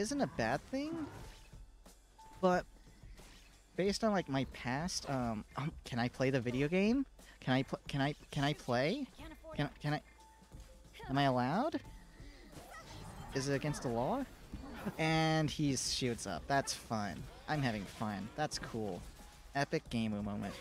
isn't a bad thing, but based on like my past, um, um can I play the video game? Can I play? can I can I play? Can Can I? Am I allowed? Is it against the law? And he shoots up. That's fun. I'm having fun. That's cool. Epic gamer moment.